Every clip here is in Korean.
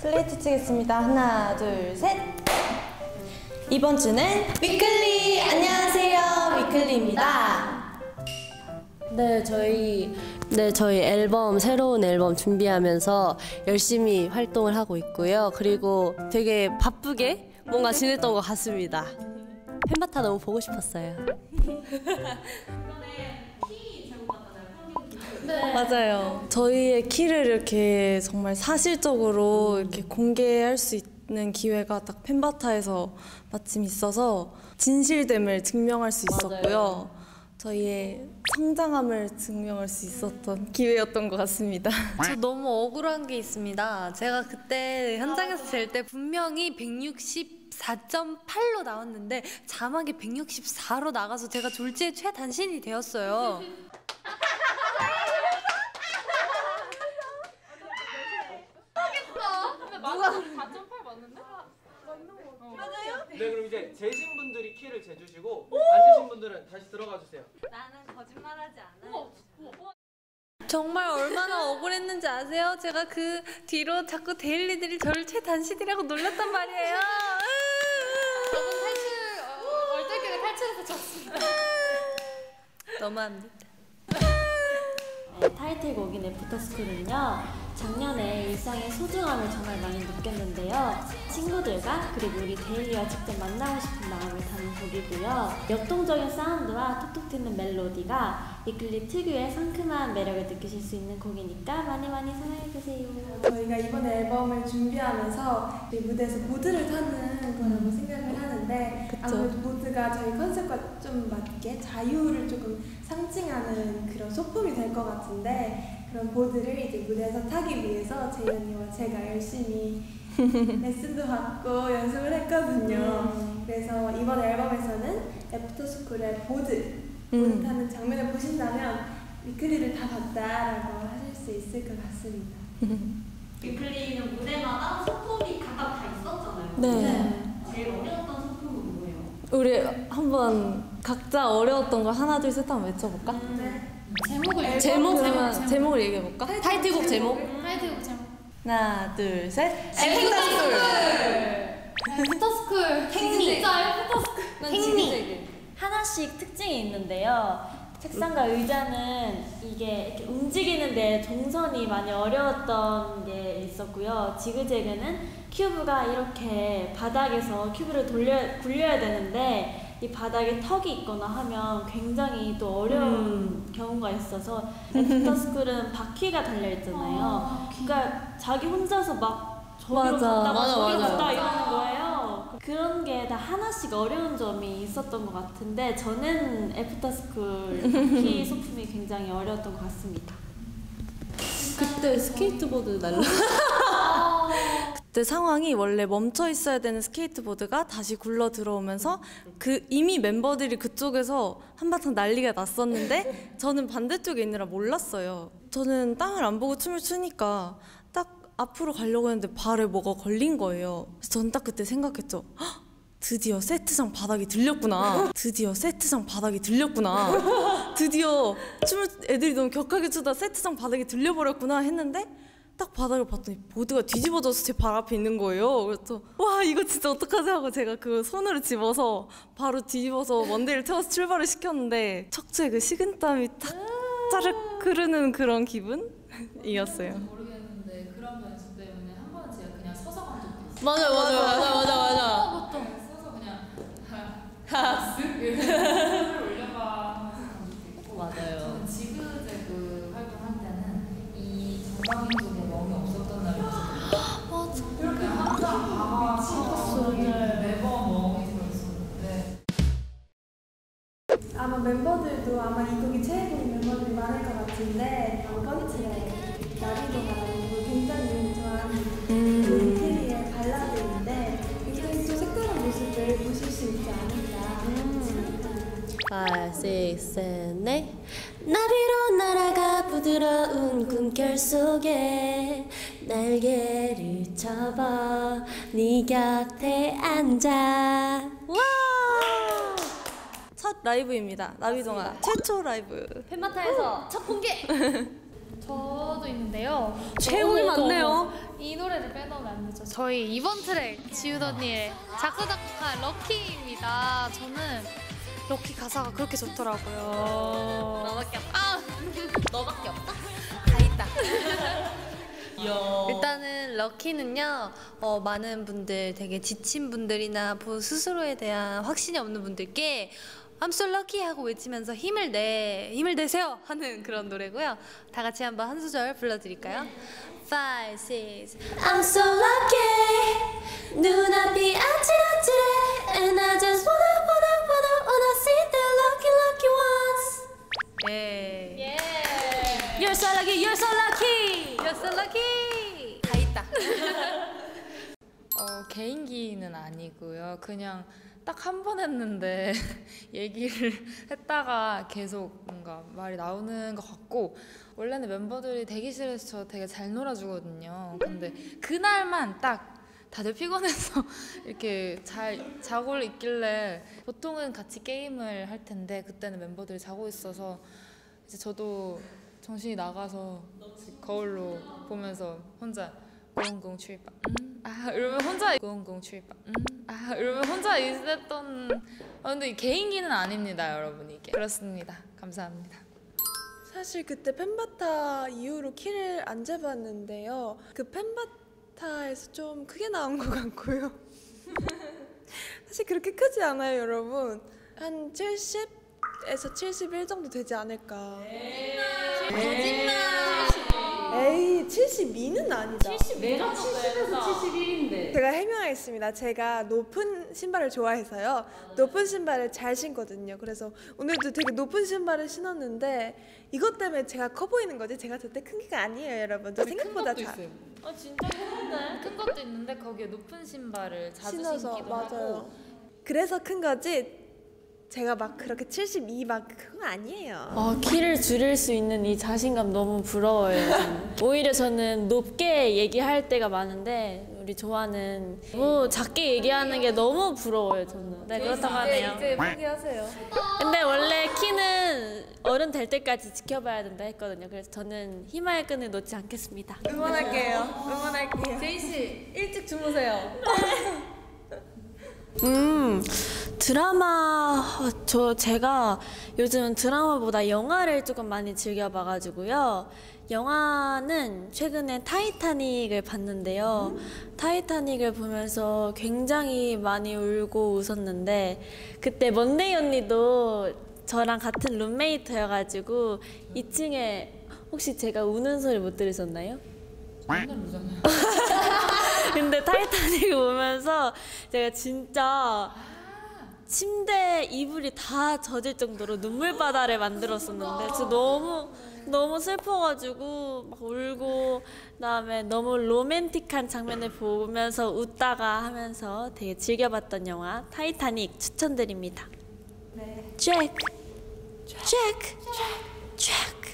슬레이트 치겠습니다. 하나, 둘, 셋. 이번 주는 위클리. 안녕하세요. 위클리입니다. 네, 저희 네, 저희 앨범 새로운 앨범 준비하면서 열심히 활동을 하고 있고요. 그리고 되게 바쁘게 뭔가 지냈던 것 같습니다. 팬바타 너무 보고 싶었어요. 맞아요. 저희의 키를 이렇게 정말 사실적으로 이렇게 공개할 수 있는 기회가 딱 펜바타에서 마침 있어서 진실됨을 증명할 수 있었고요. 저희의 성장함을 증명할 수 있었던 기회였던 것 같습니다. 저 너무 억울한 게 있습니다. 제가 그때 현장에서 잴 때 분명히 164.8로 나왔는데 자막이 164로 나가서 제가 졸지에 최단신이 되었어요. 네 그럼 이제 재신 분들이 키를 재주시고 앉으신 분들은 다시 들어가 주세요. 나는 거짓말하지 않아. 정말 얼마나 억울했는지 아세요? 제가 그 뒤로 자꾸 데일리들이 저를 최단신이라고 놀렸단 말이에요. 얼떨결에 탈출해서 졌습니다. 너무합니다. 네, 타이틀곡인 애프터스쿨은요 작년에 일상의 소중함을 정말 많이 느꼈는데요. 친구들과 그리고 우리 데일리와 직접 만나고 싶은 마음을 담은 곡이고요. 역동적인 사운드와 톡톡 튀는 멜로디가 위클리 특유의 상큼한 매력을 느끼실 수 있는 곡이니까 많이 많이 사랑해주세요. 저희가 이번 앨범을 준비하면서 이 무대에서 보드를 타는 거라고 생각을 하는데 아무래도 보드가 저희 컨셉과 좀 맞게 자유를 조금 상징하는 그런 소품이 될 것 같은데 그런 보드를 이제 무대에서 타기 위해서 언니와 제가 열심히 레슨도 받고 연습을 했거든요. 그래서 이번 앨범에서는 After School의 보드, 보드 타는 장면을 보신다면 Weeekly를 다 봤다라고 하실 수 있을 것 같습니다. Weeekly는 무대마다 소품이 각각 다 있었잖아요 네. 제일 어려웠던 소품은 뭐예요? 우리 한번 각자 어려웠던 거 하나, 둘, 셋 한번 외쳐볼까? 제목을 제목 제목, 제목. 제목 을 얘기해 볼까? 타이틀곡 제목? 타이틀곡 제목. 하나, 둘, 셋. After School. 진짜 After School. 행리 하나씩 특징이 있는데요. 책상과 의자는 이게 이렇게 움직이는데 동선이 많이 어려웠던 게 있었고요. 지그재그는 큐브가 이렇게 바닥에서 큐브를 돌려 굴려야 되는데 이 바닥에 턱이 있거나 하면 굉장히 또 어려운 경우가 있어서 After School은 바퀴가 달려 있잖아요. 그러니까 자기 혼자서 막 저기로 맞아. 갔다가 맞아, 저기로 맞아. 갔다 이러는 거예요. 그런 게 다 하나씩 어려운 점이 있었던 것 같은데 저는 After School 키 소품이 굉장히 어려웠던 것 같습니다. 그때 스케이트보드 날라. 그때 상황이 원래 멈춰 있어야 되는 스케이트보드가 다시 굴러 들어오면서 그 이미 멤버들이 그쪽에서 한바탕 난리가 났었는데 저는 반대쪽에 있느라 몰랐어요. 저는 땅을 안 보고 춤을 추니까 딱 앞으로 가려고 했는데 발에 뭐가 걸린 거예요. 그래서 저는 딱 그때 생각했죠. "헉, 드디어 세트장 바닥이 들렸구나. 드디어 세트장 바닥이 들렸구나. 드디어 춤을 애들이 너무 격하게 추다 세트장 바닥이 들려버렸구나 했는데 딱 바닥을 봤더니 보드가 뒤집어져서 제 발 앞에 있는 거예요. 그래서 와 이거 진짜 어떡하지 하고 제가 그 손으로 집어서 바로 뒤집어서 원데이를 태워서 출발을 시켰는데 척추에 그 식은땀이 탁 짜르륵 흐르는 그런 기분이었어요. 모르겠는데 그런 연습 때문에 한 번은 제가 그냥 서서 간 적도 있어요. 맞아, 맞아, 맞아, 맞아, 맞아. 보통 서서 그냥 쓱 이렇게 올려봐 맞아요. 저는 지그재그 활동할 때는 이 정강이 멍이 없었던 날이. 맞아. 이렇게 항상 봐봐 치웠어. 매번 멍이 들어있었는데 아마 멤버들도 아마 이 곡이 최애곡인 멤버들이 많을 것 같은데 5, 6, 7, 8 나비로 날아가 부드러운 꿈결 속에 날개를 접어 네 곁에 앉아 와! 첫 라이브입니다. 나비동아 최초 라이브. 펜마타에서 첫 공개! 저도 있는데요. 어머, 많네요. 어머. 이 노래를 빼놓으면 안 되죠. 저희 이번 트랙 지읒 언니의 작사 작곡한 럭키입니다. 저는 럭키 가사가 그렇게 좋더라고요. 너밖에 없다. 아, 너밖에 없다. 다 있다. 일단은 럭키는요 어, 많은 분들 되게 지친 분들이나 보- 스스로에 대한 확신이 없는 분들께 I'm so lucky 하고 외치면서 힘을 내 힘을 내세요 하는 그런 노래고요 다 같이 한번 한 소절 불러드릴까요? Five, six. I'm so lucky 눈앞이 아찔아찔해 And I just wanna 예. You're so lucky, you're so lucky, you're so lucky. 다 있다. 어, 개인기는 아니고요. 그냥 딱 한 번 했는데 얘기를 했다가 계속 뭔가 말이 나오는 것 같고 원래는 멤버들이 대기실에서 저 되게 잘 놀아주거든요. 근데 그날만 딱 다들 피곤해서 이렇게 잘 자고 있길래 보통은 같이 게임을 할 텐데 그때는 멤버들이 자고 있어서 이제 저도 정신이 나가서 거울로 보면서 혼자 0078 음, 아 이러면 혼자 0078 음, 아 이러면 혼자 있었던 아 근데 개인기는 아닙니다 여러분 이게. 그렇습니다. 감사합니다. 사실 그때 펜바타 이후로 키를 안 재봤는데요. 그 펜바타 에서 좀 크게 나온 것 같고요. 사실 그렇게 크지 않아요, 여러분. 한 70에서 71 정도 되지 않을까. 에이, 72는 아니다. 내가 70에서 71인데. 제가 해명하겠습니다. 제가 높은 신발을 좋아해서요. 높은 신발을 잘 신거든요. 그래서 오늘도 되게 높은 신발을 신었는데 이것 때문에 제가 커 보이는 거지. 제가 절대 큰 키가 아니에요, 여러분. 저 생각보다 큰 것도 잘 있어요 아 진짜 큰데? 큰 것도 있는데 거기에 높은 신발을 자주 신어서 신기도 맞아요. 하고 그래서 큰 거지. 제가 막 그렇게 72막 그거 아니에요. 아, 키를 줄일 수 있는 이 자신감 너무 부러워요. 오히려 저는 높게 얘기할 때가 많은데 우리 조아는 너무 작게 얘기하는 게 너무 부러워요. 저는. 네 그렇다고 하네요. 이제 포기하세요. 근데 원래 키는 어른 될 때까지 지켜봐야 된다 했거든요. 그래서 저는 희망의 끈을 놓지 않겠습니다. 응원할게요. 응원할게요. 제이 씨 일찍 주무세요. 음 드라마 어, 저 제가 요즘 드라마보다 영화를 조금 많이 즐겨 봐가지고요. 영화는 최근에 타이타닉을 봤는데요. 타이타닉을 보면서 굉장히 많이 울고 웃었는데 그때 먼데이 언니도 저랑 같은 룸메이트여가지고 2층에 혹시 제가 우는 소리 못 들으셨나요? 근데 타이타닉 보면서 제가 진짜 침대 이불이 다 젖을 정도로 눈물 바다를 만들었었는데 저 너무 너무 슬퍼가지고 막 울고 그다음에 너무 로맨틱한 장면을 보면서 웃다가 하면서 되게 즐겨봤던 영화 타이타닉 추천드립니다. 네. 잭, 잭, 잭.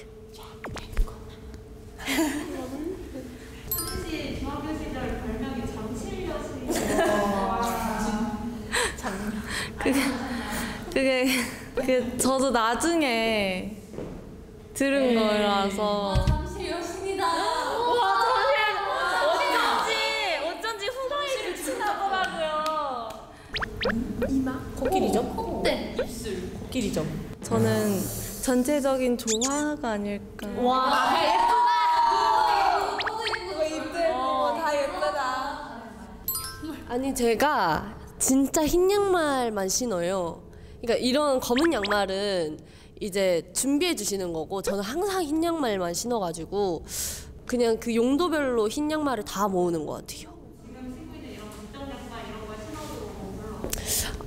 그게 그 저도 나중에 들은 거라서. 어쩐지 어쩐지 후광이 빛이 나더라고요. 코끼리죠? 저는 전체적인 조화가 아닐까. 다. 예쁘다. 아니 제가 진짜 흰 양말만 신어요. 그러니까 이런 검은 양말은 이제 준비해 주시는 거고 저는 항상 흰 양말만 신어가지고 그냥 그 용도별로 흰 양말을 다 모으는 것 같아요.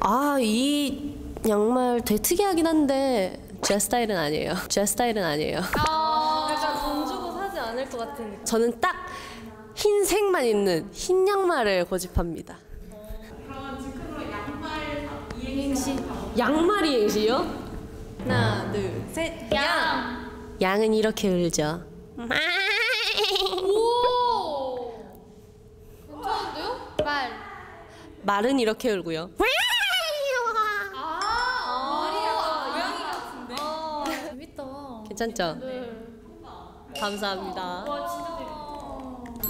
아 이 양말 되게 특이하긴 한데 제 스타일은 아니에요. 제 스타일은 아니에요. 약간 돈 주고 사지 않을 것 같은. 저는 딱 흰색만 있는 흰 양말을 고집합니다. 양말 이 행시요? 하나, 둘, 셋. 양. 양은 이렇게 울죠. 오! 괜찮은데요? 말. 말은 이렇게 울고요. 아? 아, 재밌다. 괜찮죠? 네. 감사합니다.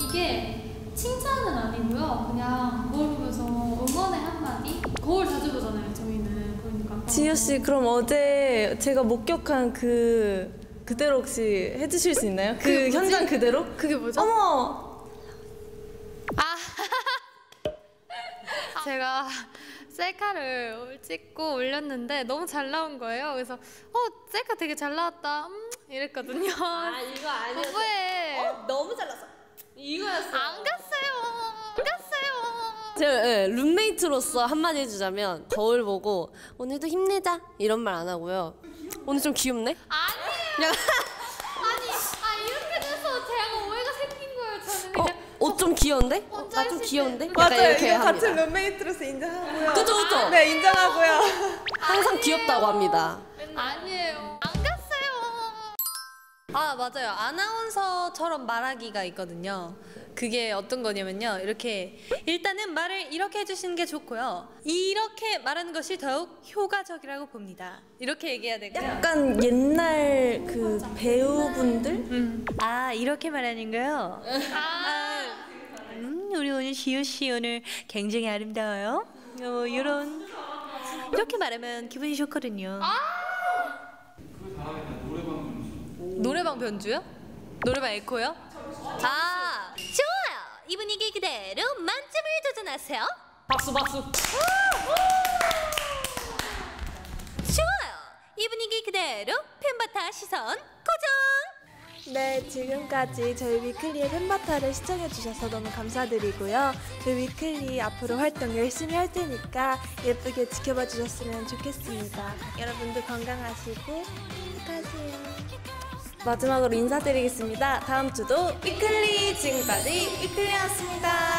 이게 칭찬은 아니고요. 그냥 거울 보면서 응원의 한마디? 거울 자주 보잖아요, 저희는. 그러니까. 지효 씨 그럼 어제 제가 목격한 그 그대로 혹시 해주실 수 있나요? 그 현장 그대로? 그게 뭐죠? 어머 제가 셀카를 찍고 올렸는데 너무 잘 나온 거예요. 그래서 어 셀카 되게 잘 나왔다 음, 이랬거든요. 아 이거 아니야. 후에 너무 잘났어. 이거였어. 안 갔어요. 안 갔어요. 제가 예, 룸메이트로서 한마디 해주자면 거울 보고 오늘도 힘내자 이런 말 안 하고요. 오늘 좀 귀엽네? 아니에요. 아니 아 이렇게 돼서 제가 오해가 생긴 거예요. 저는 어? 그냥 옷 좀 귀여운데? 혼자 나좀 있을 때 귀여운데? 약간 맞아요. 이렇게 이거 합니다. 같은 룸메이트로서 인정하고요. 그죠 그죠? 네, 인정하고요. 항상 귀엽다고 합니다. 아니에요. 안 갔어요. 아 맞아요 아나운서처럼 말하기가 있거든요 그게 어떤 거냐면요. 이렇게 일단은 말을 이렇게 해주시는 게 좋고요. 이렇게 말하는 것이 더욱 효과적이라고 봅니다. 이렇게 얘기해야 되고요? 약간 옛날 그 배우분들? 아 이렇게 말하는 거요? 아, 음, 우리 오늘 지효 씨 오늘 굉장히 아름다워요. 어, 이런 이렇게 말하면 기분이 좋거든요. 노래방 변주요? 노래방 에코요? 아 이 분위기 그대로 만점을 도전하세요 박수 박수. 좋아요 이 분위기 그대로 FANVATAR 시선 고정 네, 지금까지 저희 Weeekly의 FANVATAR를 시청해주셔서 너무 감사드리고요. 저희 Weeekly 앞으로 활동 열심히 할 테니까 예쁘게 지켜봐 주셨으면 좋겠습니다. 여러분들 건강하시고 행복하세요. 마지막으로 인사드리겠습니다. 다음 주도 Weeekly 지금까지 Weeekly였습니다.